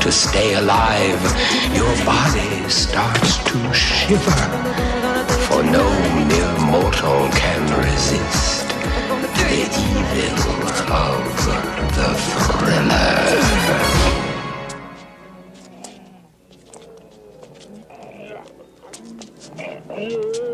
to stay alive, your body starts to shiver. For no mere mortal can resist the evil of the thriller.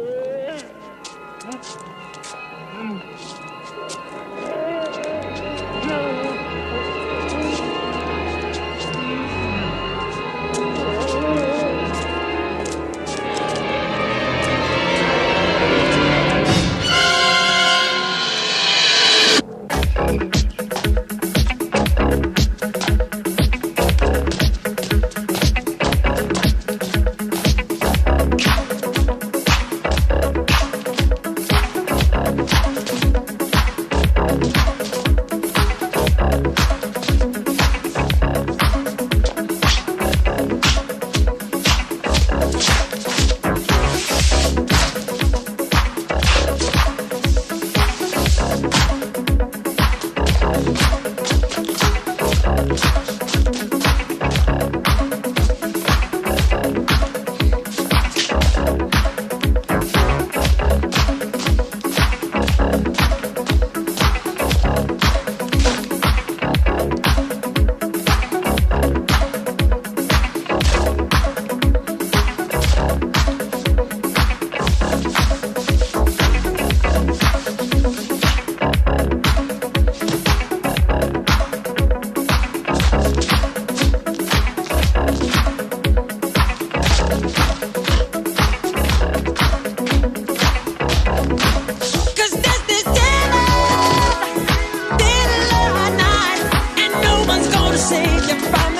Save you beat.